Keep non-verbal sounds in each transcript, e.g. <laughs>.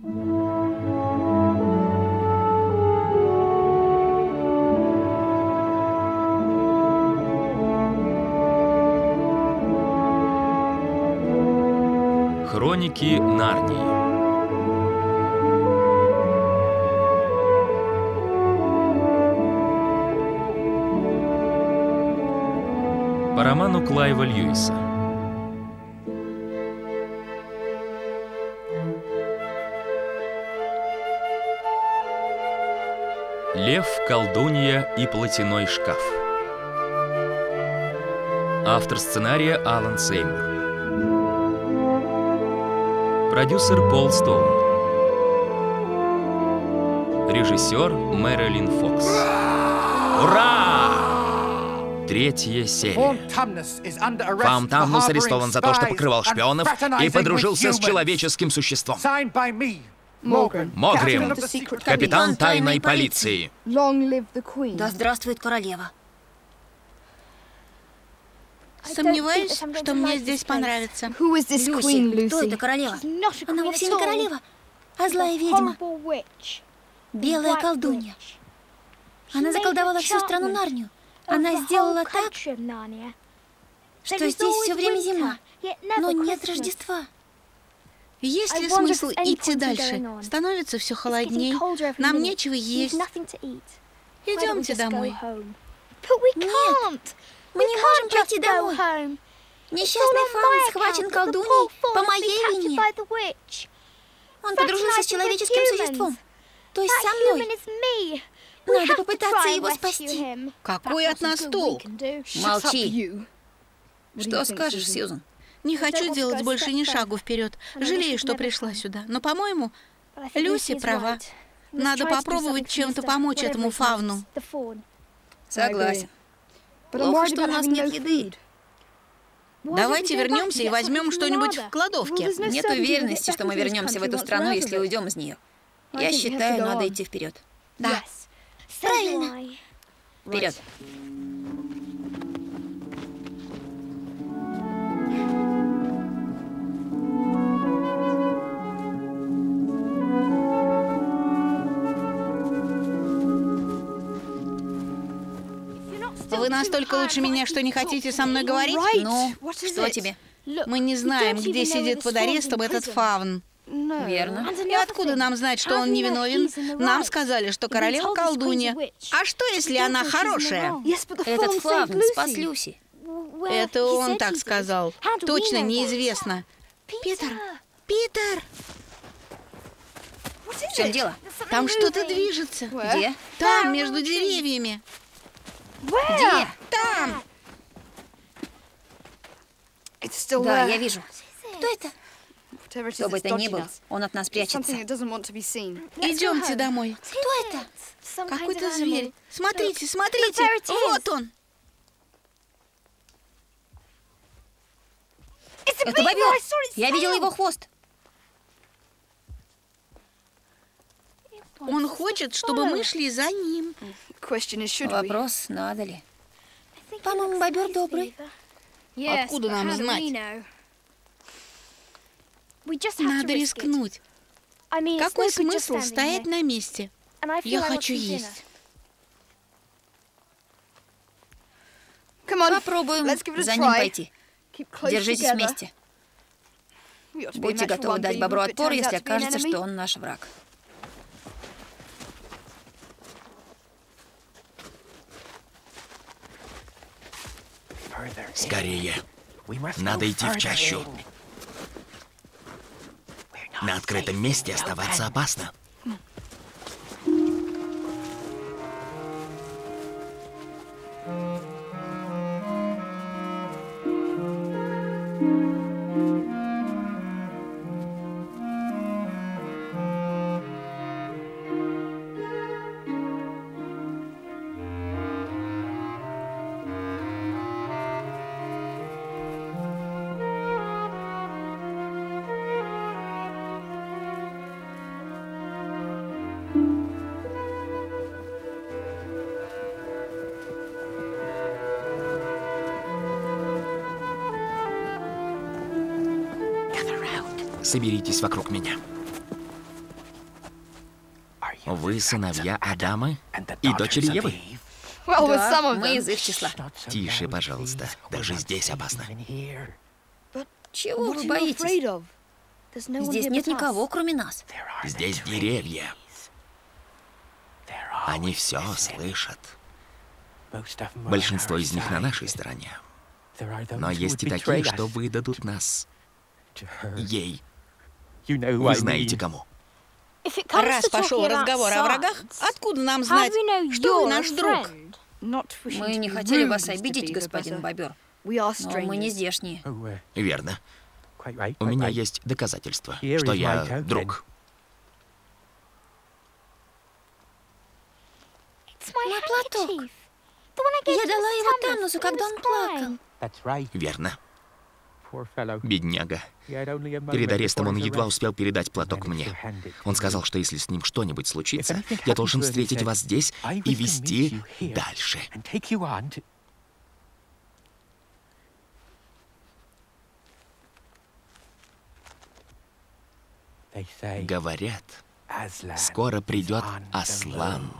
Хроники Нарнии. По роману Клайва Льюиса Лев, колдунья и платяной шкаф Автор сценария Алан Сеймур Продюсер Пол Стоун Режиссер Мэрилин Фокс Ура! Третья серия. Фам Тамнус арестован за то, что покрывал шпионов и подружился с человеческим существом. Могрим, капитан тайной полиции. Да здравствует королева. Сомневаюсь, что мне здесь понравится. Люси, кто это королева? Она вовсе не королева, а злая ведьма. Белая колдунья. Она заколдовала всю страну Нарнию. Она сделала так, что здесь все время зима, но нет Рождества. Есть ли смысл идти дальше? Становится все холодней, нам нечего есть. Идемте домой. Нет, мы не можем пойти домой. Несчастный Фаун схвачен колдуньей по моей вине. Он подружился с человеческим существом, то есть со мной. Надо попытаться его спасти. Какой от нас толк? Молчи. Что скажешь, Сьюзан? Не хочу делать больше ни шагу вперед. Жалею, что пришла сюда. Но, по-моему, Люси права. Надо попробовать чем-то помочь этому фавну. Согласен. Плохо, что у нас нет еды. Давайте вернемся и возьмем что-нибудь в кладовке. Нет уверенности, что мы вернемся в эту страну, если уйдем из нее. Я считаю, надо идти вперед. Да. Правильно. Вперед. Вы настолько лучше меня, что не хотите со мной говорить? Ну, что тебе? Мы не знаем, где сидит под арестом этот фавн. Верно. И откуда нам знать, что он невиновен? Нам сказали, что королева колдунья. А что, если она хорошая? Этот фавн спас Люси. Это он так сказал. Точно неизвестно. Питер! Питер! В чем дело? Там что-то движется. Где? Там, между деревьями. Где? Там! Да, я вижу. Кто это? Кто бы это ни был, он от нас прячется. Идемте домой. Кто это? Какой-то зверь. Смотрите, смотрите. Вот он. Это бобер. Я видела его хвост. Он хочет, чтобы мы шли за ним. Вопрос, надо ли. По-моему, бобер добрый. Откуда нам знать? Надо рискнуть. Какой смысл стоять на месте? Я хочу есть. Попробуем за ним пойти. Держитесь вместе. Будьте готовы дать бобру отпор, если окажется, что он наш враг. Скорее. Надо идти в чащу. На открытом месте оставаться опасно. Соберитесь вокруг меня. Вы сыновья Адама и дочери Евы? Да, мы из их числа. Тише, пожалуйста. Даже здесь опасно. Чего вы боитесь? Здесь нет никого, кроме нас. Здесь деревья. Они все слышат. Большинство из них на нашей стороне. Но есть и такие, что выдадут нас ей. Вы знаете кому. Раз пошел разговор о врагах, откуда нам знать, что вы наш друг? Мы не хотели вас обидеть, господин Бобер. Но мы не здешние. Верно. У меня есть доказательства, что я друг. Мой платок. Я дала его Танусу, когда он плакал. Верно. Бедняга. Перед арестом он едва успел передать платок мне. Он сказал, что если с ним что-нибудь случится, я должен встретить вас здесь и вести дальше. Говорят, скоро придет Аслан.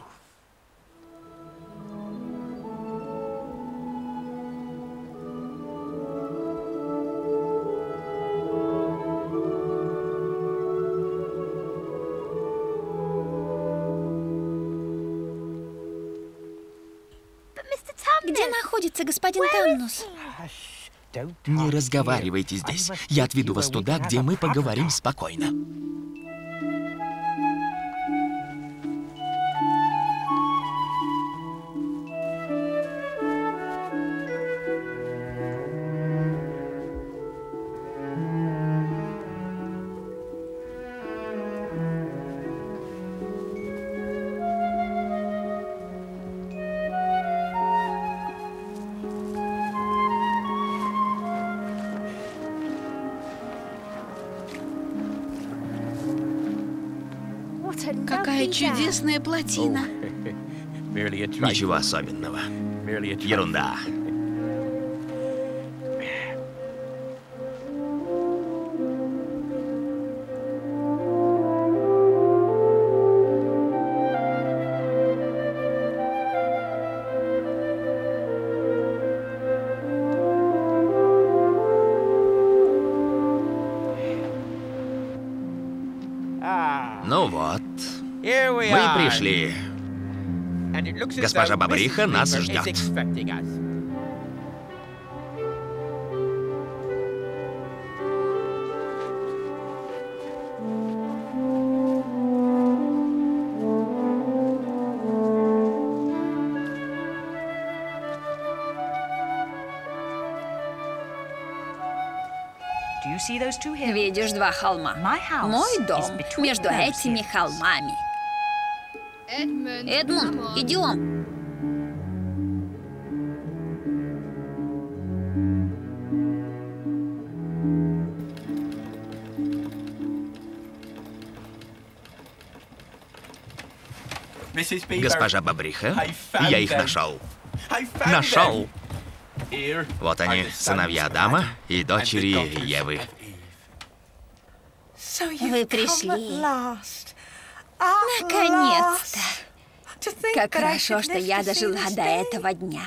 Находится господин Таннус? Не разговаривайте здесь. Я отведу вас туда, где мы поговорим спокойно. Какая чудесная плотина. <laughs> Ничего особенного. Ерунда. Госпожа Бобриха нас ждет. Видишь два холма? Мой дом между этими холмами. Эдмунд, идем. Госпожа Бобриха, я их нашел. Нашел. Вот они, сыновья Адама и дочери Евы. Вы пришли. Наконец-то. Как хорошо, что я дожила до этого дня.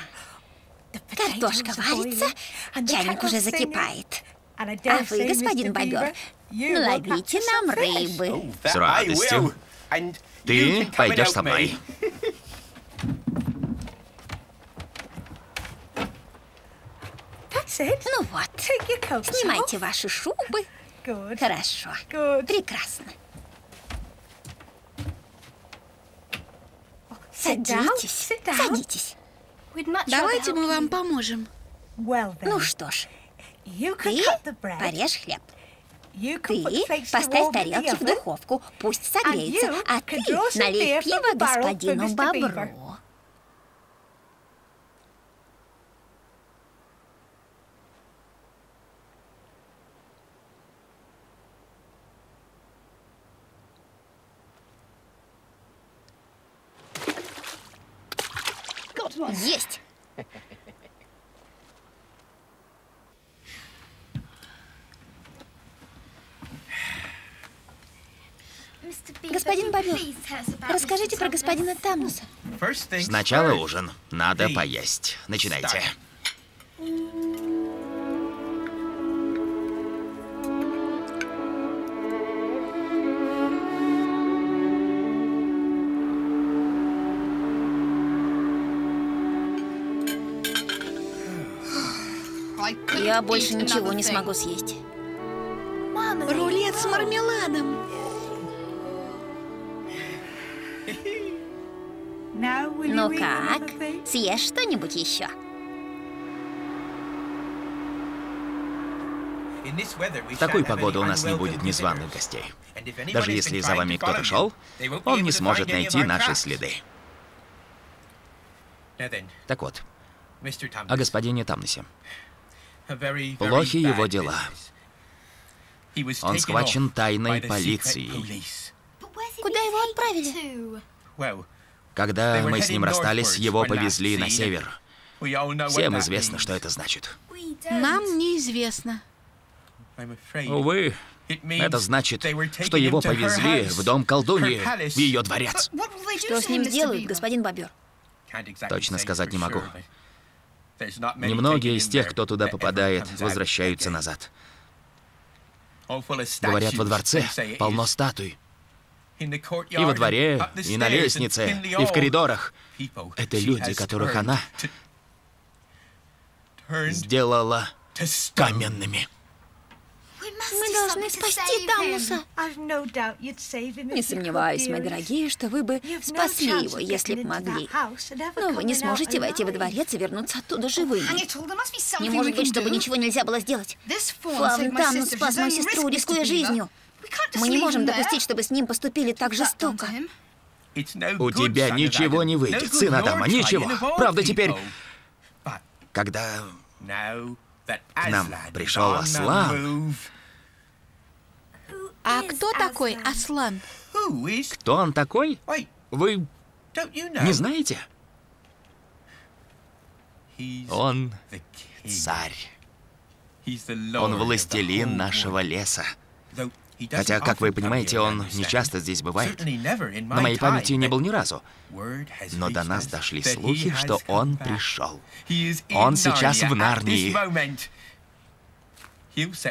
Картошка варится, чайник уже закипает. А вы, господин Бобер, наловите нам рыбы. С радостью. Ты пойдешь со мной. Ну вот, снимайте ваши шубы. Хорошо, прекрасно. Садитесь, садитесь. Давайте мы вам поможем. Ну что ж, ты порежь хлеб. Ты поставь тарелки в духовку, пусть согреются, а ты налей пиво господину Бобру. Есть! Господин Бобер, расскажите про господина Тамнуса. Сначала ужин. Надо поесть. Начинайте. Я больше ничего не смогу съесть. Рулет с мармеладом. Ну как? Съешь что-нибудь еще? В такую погоду у нас не будет незваных гостей. Даже если за вами кто-то шел, он не сможет найти наши следы. Так вот, о господине Тамнесе. Плохи его дела. Он схвачен тайной полицией. Куда его отправили? Когда мы с ним расстались, его повезли на север. Всем известно, что это значит. Нам неизвестно. Увы, это значит, что его повезли в дом колдуньи, в ее дворец. Что с ним сделают, господин Бобер? Точно сказать не могу. Немногие из тех, кто туда попадает, возвращаются назад. Говорят, во дворце полно статуй. И во дворе, и на лестнице, и в коридорах. Это люди, которых она сделала каменными. Мы должны спасти Тамуса. Не сомневаюсь, мои дорогие, что вы бы спасли его, если бы могли. Но вы не сможете войти во дворец и вернуться оттуда живыми. Не может быть, чтобы ничего нельзя было сделать. Фавн Тамнус спас мою сестру, рискуя жизнью. Мы не можем допустить, чтобы с ним поступили так жестоко. У тебя ничего не выйдет, сын Адама, ничего. Правда, теперь, когда к нам пришел Аслан, А кто такой Аслан? кто он такой? Вы не знаете? Он царь. Он властелин нашего леса. Хотя, как вы понимаете, он не часто здесь бывает. На моей памяти не был ни разу. Но до нас дошли слухи, что он пришел. Он сейчас в Нарнии.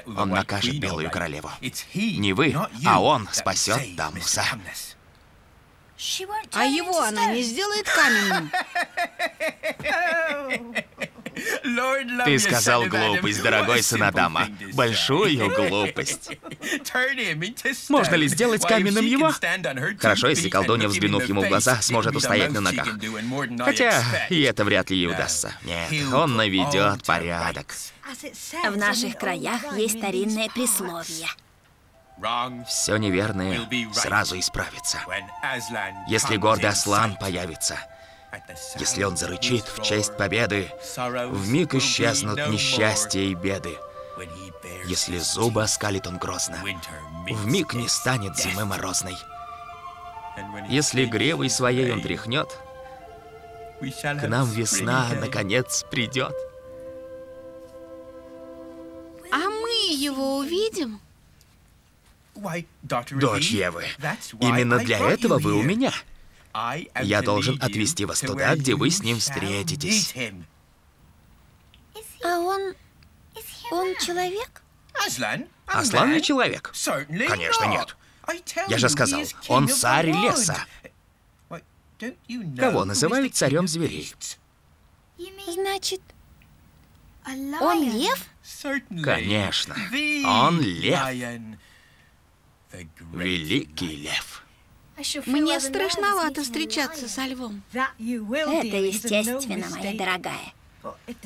Он накажет Белую Королеву. Не вы, а он спасет Дамуса. А его она не сделает каменным. <laughs> Ты сказал глупость, дорогой сын Адама. Большую <laughs> глупость. Можно ли сделать каменным его? Хорошо, если колдунья, взглянув ему в глаза, сможет устоять на ногах. Хотя и это вряд ли ей удастся. Нет, он наведет порядок. В наших краях есть старинное присловие. Все неверное сразу исправится. Если гордый Аслан появится, если он зарычит в честь победы, в миг исчезнут несчастья и беды. Если зубы оскалит он грозно, в миг не станет зимы морозной. Если гревой своей он тряхнет, к нам весна, наконец, придет. А мы его увидим? Дочь Евы, именно для этого вы у меня. Я должен отвезти вас туда, где вы с ним встретитесь. А он... он человек? Аслан не человек? Конечно, нет. Я же сказал, он царь леса. Кого называют царем зверей? Значит, он лев? Конечно, он лев. Великий лев. Мне страшновато встречаться со львом. Это естественно, моя дорогая.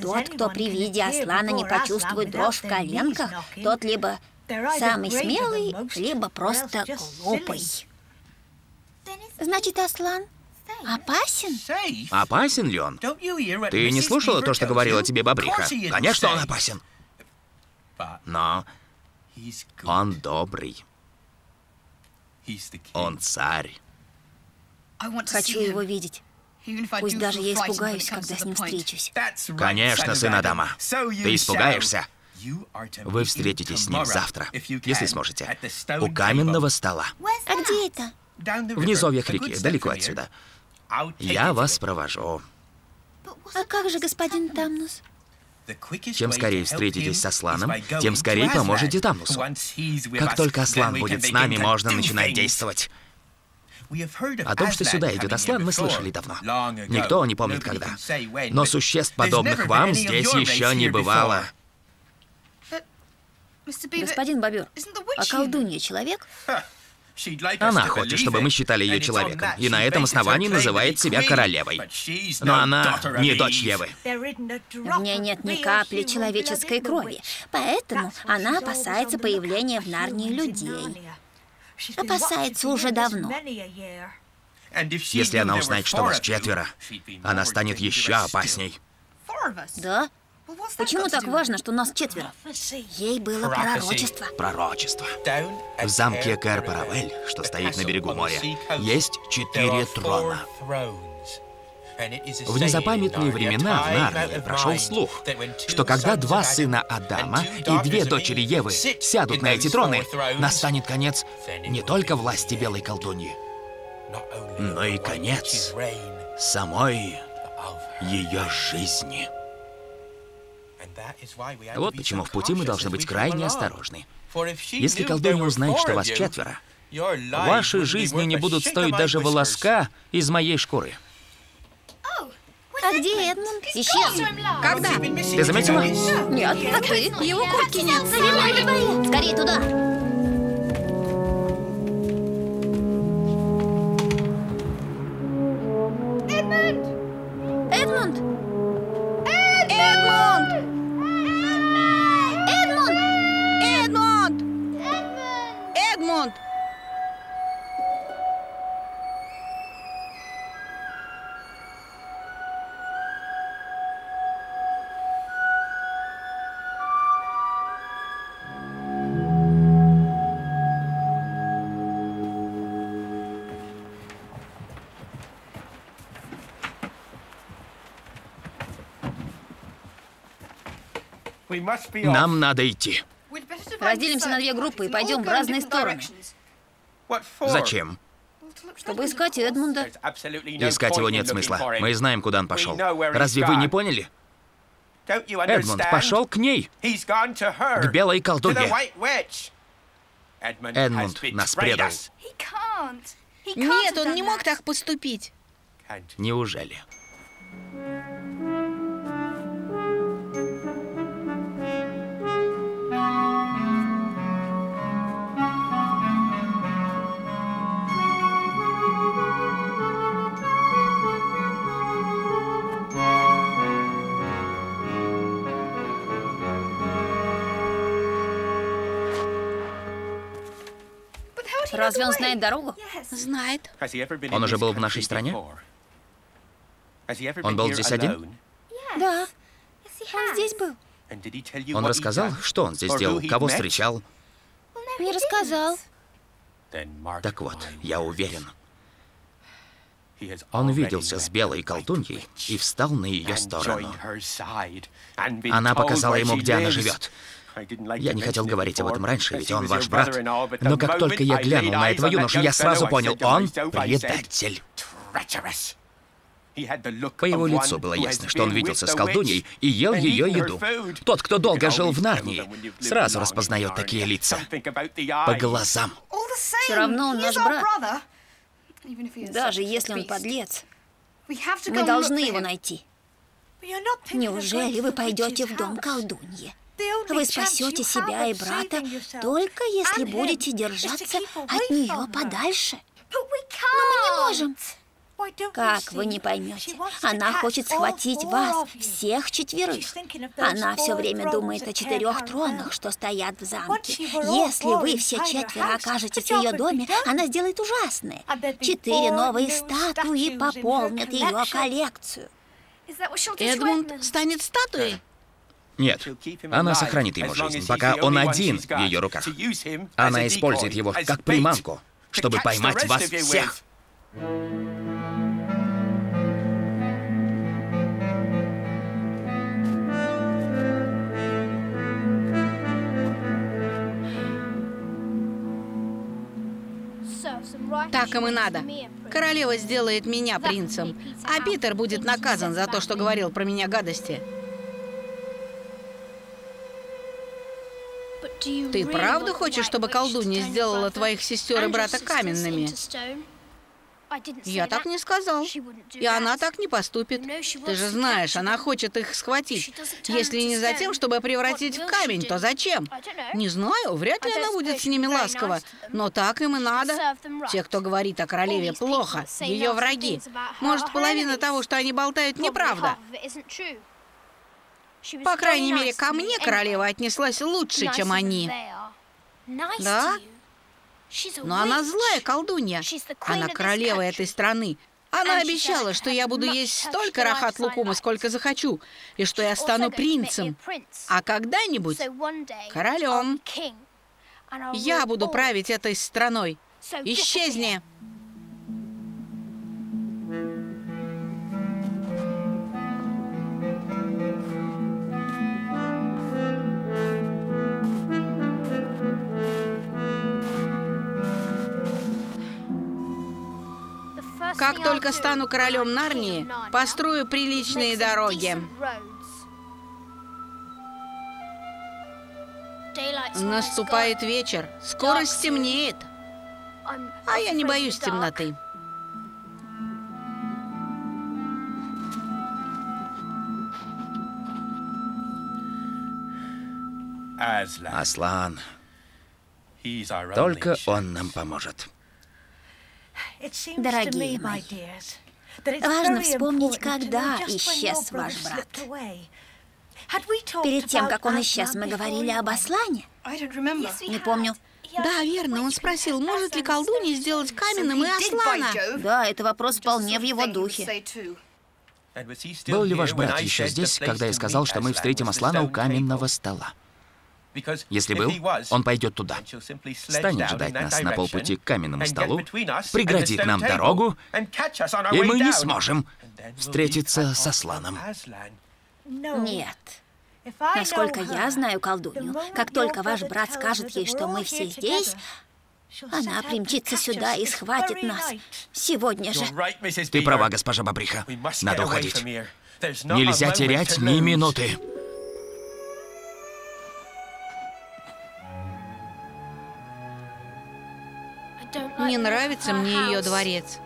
Тот, кто при виде Аслана не почувствует дрожь в коленках, тот либо самый смелый, либо просто глупый. Значит, Аслан опасен? Опасен ли он? Ты не слушала то, что говорила тебе Бабриха? Конечно, он опасен. Но он добрый. Он царь. Хочу его видеть. Пусть даже я испугаюсь, когда с ним встречусь. Конечно, сын Адама. Ты испугаешься? Вы встретитесь с ним завтра, если сможете, у каменного стола. А где это? В низовьях реки, далеко отсюда. Я вас провожу. А как же господин Тамнус? Чем скорее встретитесь с Асланом, тем скорее поможете Тамнусу. Как только Аслан будет с нами, можно начинать действовать. О том, что сюда идет Аслан, мы слышали давно. Никто не помнит когда. Но существ, подобных вам, здесь еще не бывало. Господин Бобер, а колдунья человек? Она хочет, чтобы мы считали ее человеком, и на этом основании называет себя королевой. Но она не дочь Евы. В ней нет ни капли человеческой крови, поэтому она опасается появления в Нарнии людей. Опасается уже давно. Если она узнает, что вас четверо, она станет еще опасней. Да? Почему так важно, что нас четверо? Ей было пророчество. Пророчество. В замке Кэр-Паравель, что стоит на берегу моря, есть четыре трона. В незапамятные времена в Нарнии прошел слух, что когда два сына Адама и две дочери Евы сядут на эти троны, настанет конец не только власти белой колдуньи, но и конец самой ее жизни. Вот почему в пути мы должны быть крайне осторожны. Если колдунья узнает, что вас четверо, ваши жизни не будут стоить даже волоска из моей шкуры. А где Эдмунд? Исчез. Когда? Ты заметила? Нет, а ты? Его куртки нет. Скорее туда. Нам надо идти. Разделимся на две группы и пойдем в разные стороны. Зачем? Чтобы искать Эдмунда. Искать его нет смысла. Мы знаем, куда он пошел. Разве вы не поняли? Эдмунд пошел к ней, к белой колдунье. Эдмунд нас предал. Нет, он не мог так поступить. Неужели? Разве он знает дорогу? Знает. Он уже был в нашей стране? Он был здесь один? Да. Он здесь был. Он рассказал, что он здесь делал, кого встречал? Не рассказал. Так вот, я уверен. Он виделся с белой колдуньей и встал на ее сторону. Она показала ему, где она живет. Я не хотел говорить об этом раньше, ведь он ваш брат. Но как только я глянул на этого юношу, я сразу понял, он предатель. По его лицу было ясно, что он виделся с колдуньей и ел ее еду. Тот, кто долго жил в Нарнии, сразу распознает такие лица. По глазам. Все равно он наш брат. Даже если он подлец, мы должны его найти. Неужели вы пойдете в дом колдуньи? Вы спасете себя и брата только если будете держаться от нее подальше. Но мы не можем. Как вы не поймете? Она хочет схватить вас, всех четверых. Она все время думает о четырех тронах, что стоят в замке. Если вы все четверо окажетесь в ее доме, она сделает ужасное. Четыре новые статуи пополнят ее коллекцию. Эдмунд станет статуей? Нет. Она сохранит его жизнь, пока он один в ее руках. Она использует его как приманку, чтобы поймать вас всех. Так им и надо. Королева сделает меня принцем, а Питер будет наказан за то, что говорил про меня гадости. Ты правда хочешь, чтобы колдунья сделала твоих сестер и брата каменными? Я так не сказал. И она так не поступит. Ты же знаешь, она хочет их схватить. Если не за тем, чтобы превратить в камень, то зачем? Не знаю, вряд ли она будет с ними ласкова. Но так им и надо. Те, кто говорит о королеве плохо, ее враги. Может, половина того, что они болтают, неправда. По крайней мере, ко мне королева отнеслась лучше, чем они. Да? Но она злая колдунья. Она королева этой страны. Она обещала, что я буду есть столько рахат лукума, сколько захочу, и что я стану принцем, а когда-нибудь королем. Я буду править этой страной. Исчезни! Как только стану королем Нарнии, построю приличные дороги. Наступает вечер, скоро стемнеет. А я не боюсь темноты. Аслан. Только он нам поможет. Дорогие мои, важно вспомнить, когда исчез ваш брат. Перед тем, как он исчез, мы говорили об Аслане. Не помню. Да, верно. Он спросил, может ли колдунья сделать каменным и Аслана? Да, это вопрос вполне в его духе. Был ли ваш брат еще здесь, когда я сказал, что мы встретим Аслана у каменного стола? Если был, он пойдет туда, станет ждать нас на полпути к каменному столу, преградит нам дорогу, и мы не сможем встретиться со Сланом. Нет. Насколько я знаю колдунью, как только ваш брат скажет ей, что мы все здесь, она примчится сюда и схватит нас. Сегодня же. Ты права, госпожа Бабриха. Надо уходить. Нельзя терять ни минуты. Не нравится мне ее дворец.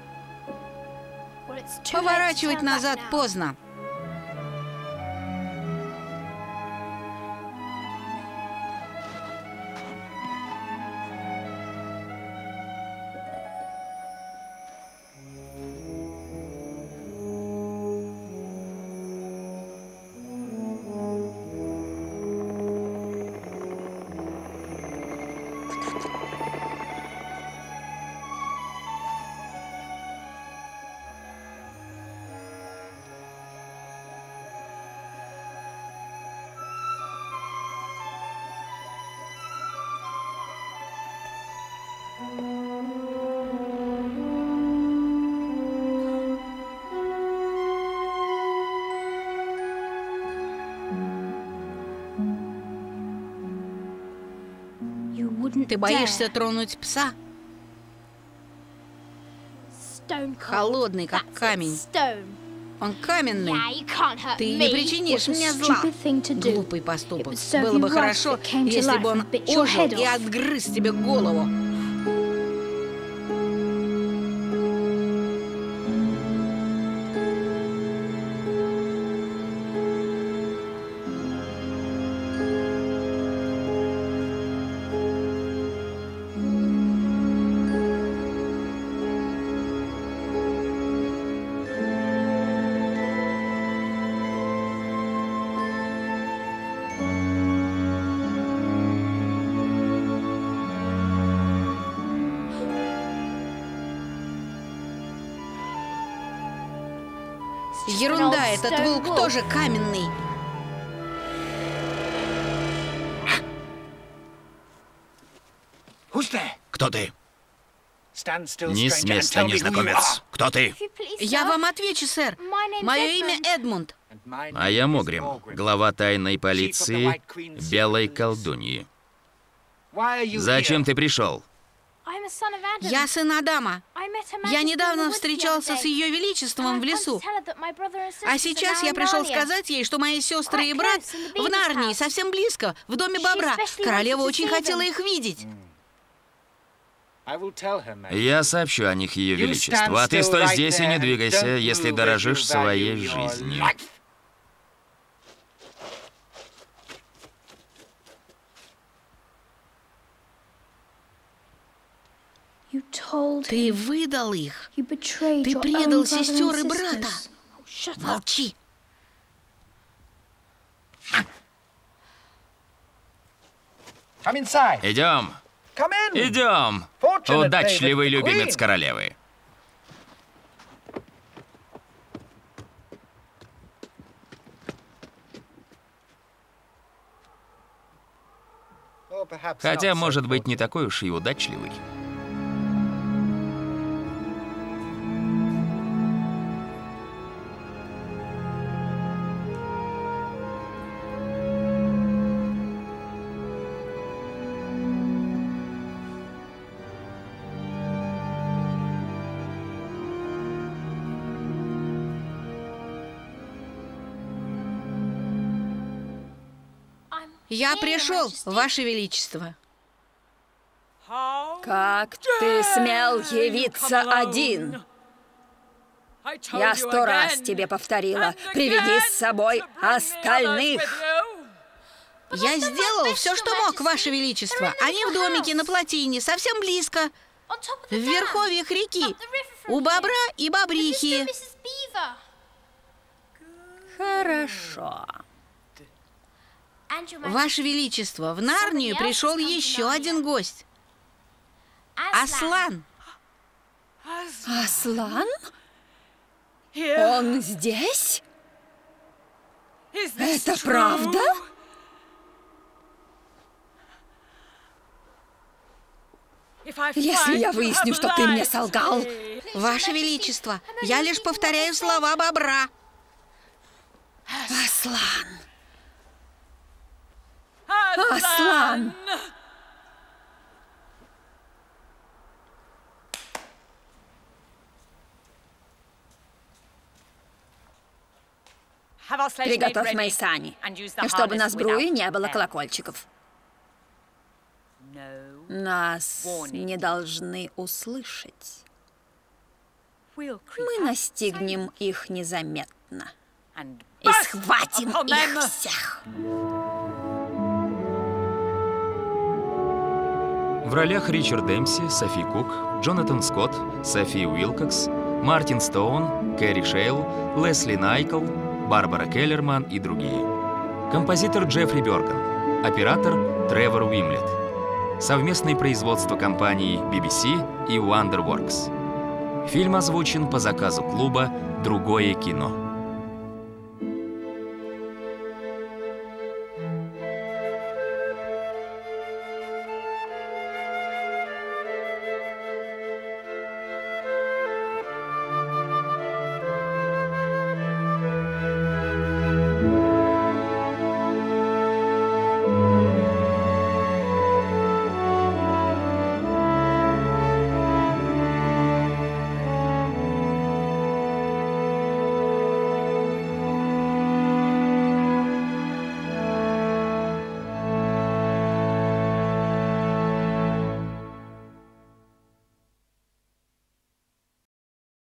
Поворачивать назад поздно. Ты боишься тронуть пса? Холодный, как камень. Он каменный. Ты не причинишь мне зла. Глупый поступок. Было бы хорошо, если бы он ожил и отгрыз тебе голову. Ерунда, этот волк тоже каменный. Кто ты? Не с места, незнакомец. Кто ты? Я вам отвечу, сэр. Мое имя Эдмунд. А я Могрим, глава тайной полиции Белой колдуньи. Зачем ты пришел? Я сын Адама. Я недавно встречался с Ее Величеством в лесу. А сейчас я пришел сказать ей, что мои сестры и брат в Нарнии, совсем близко, в доме бобра. Королева очень хотела их видеть. Я сообщу о них Ее Величеству, а ты стой здесь и не двигайся, если дорожишь своей жизнью. Ты выдал их. Ты предал сестер и брата. Молчи. Идем. Идем. Удачливый любимец королевы. Хотя, может быть, не такой уж и удачливый. Я пришел, Ваше Величество. Как ты смел явиться один? Я сто раз тебе повторила, приведи с собой остальных. Я сделал все, что мог, Ваше Величество. Они в домике на плотине, совсем близко. В верховьях реки. У бобра и бобрихи. Хорошо. Ваше Величество, в Нарнию пришел еще один гость. Аслан. Аслан? Он здесь? Это правда? Если я выясню, что ты мне солгал... Ваше Величество, я лишь повторяю слова бобра. Аслан. Аслан! Приготовь мои сани, чтобы на сбруе не было колокольчиков. Нас не должны услышать. Мы настигнем их незаметно и схватим их всех. В ролях Ричард Демпси, Софи Кук, Джонатан Скотт, Софи Уилкокс, Мартин Стоун, Кэрри Шейл, Лесли Найкл, Барбара Келлерман и другие. Композитор Джеффри Берган. Оператор Тревор Уимлет. Совместное производство компаний BBC и Wonderworks. Фильм озвучен по заказу клуба «Другое кино».